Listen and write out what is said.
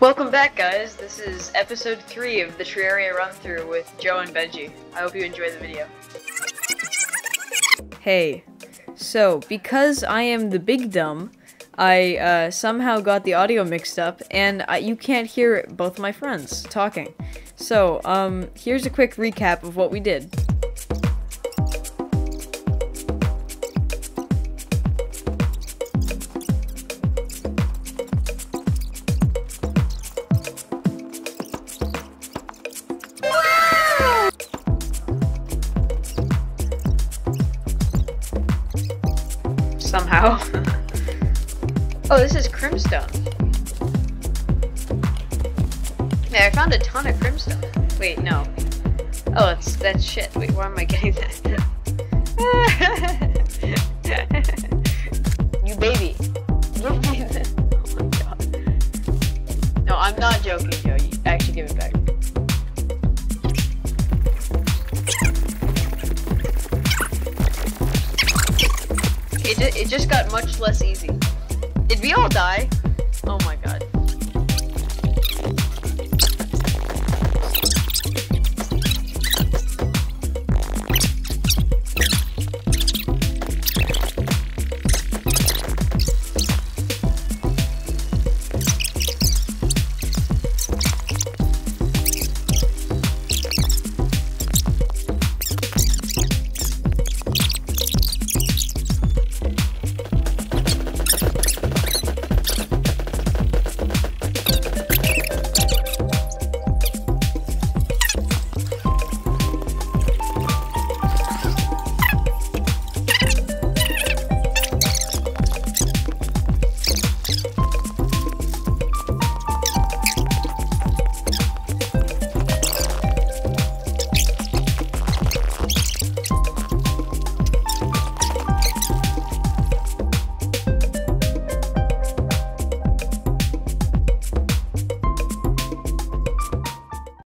Welcome back, guys. This is episode 3 of the Terraria run through with Joe and Benji. I hope you enjoy the video. Hey, so because I am the big dumb, I uh, somehow got the audio mixed up and I, you can't hear both my friends talking. So, um, here's a quick recap of what we did. Somehow. oh, this is Crimstone. Yeah, I found a ton of Crimstone. Wait, no. Oh, it's that's shit. Wait, where am I getting that? you baby. Give me this. Oh my god. No, I'm not joking, Joe. You actually give it back. It, it just got much less easy. Did we all die?